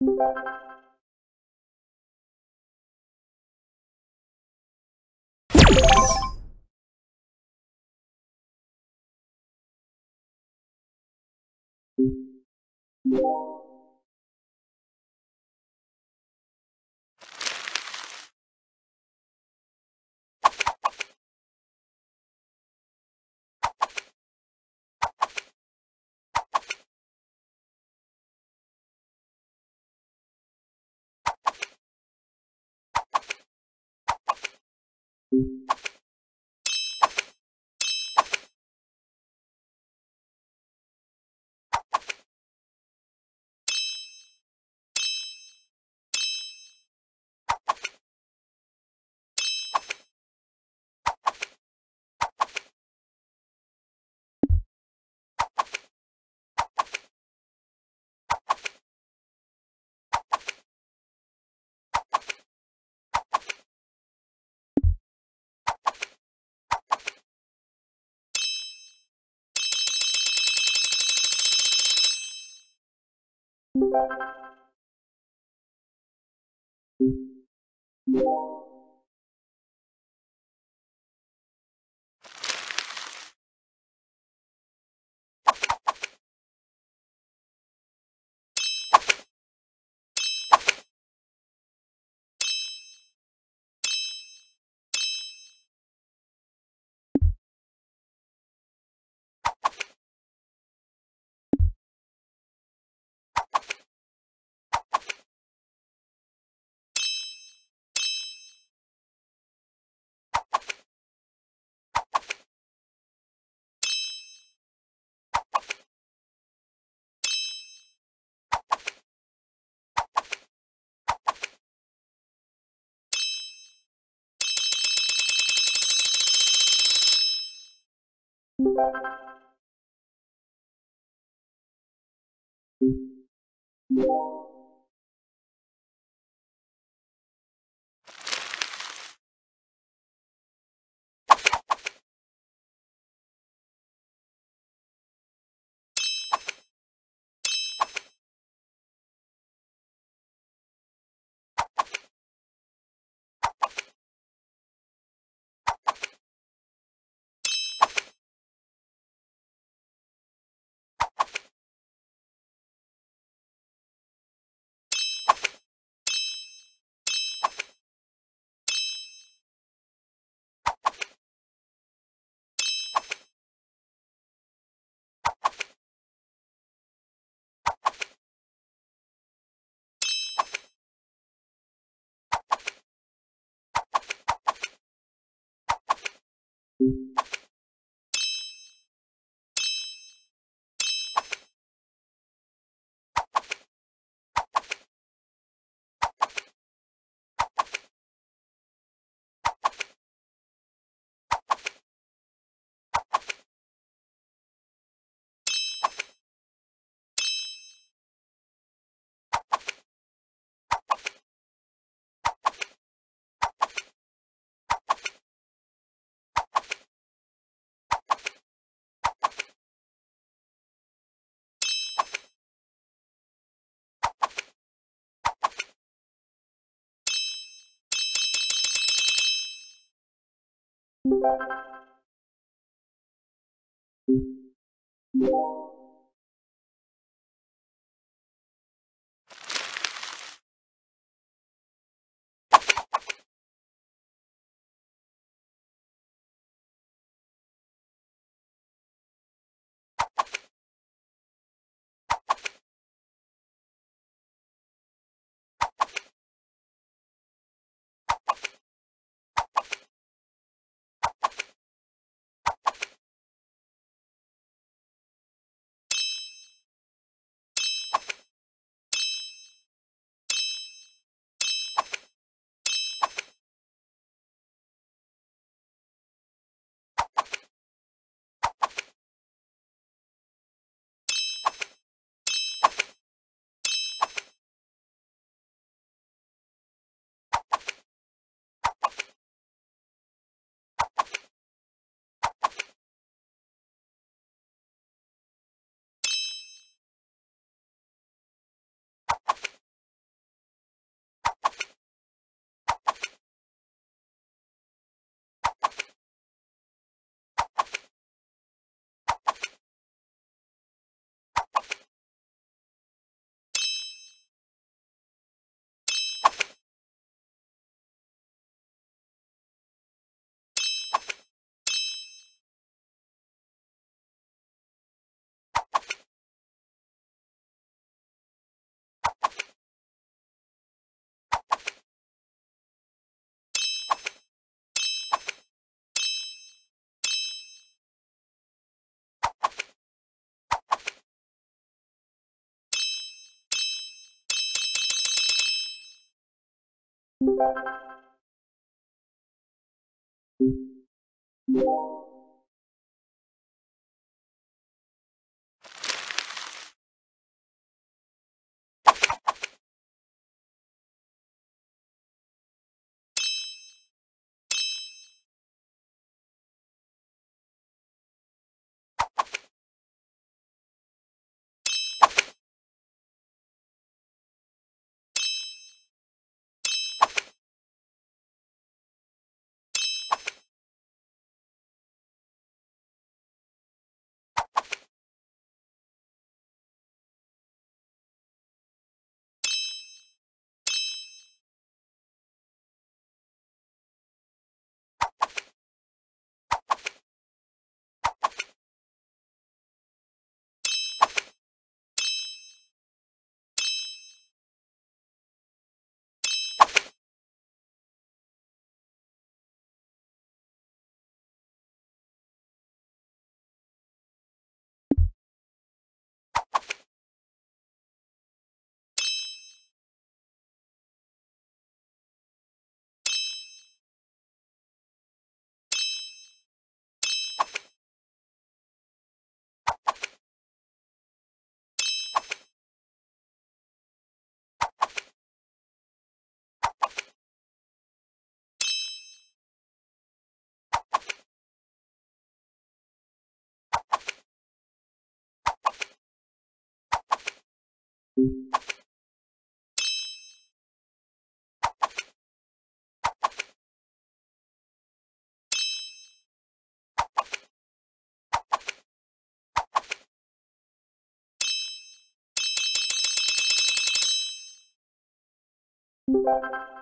Música Yeah. Yeah. Thank you. Yeah. You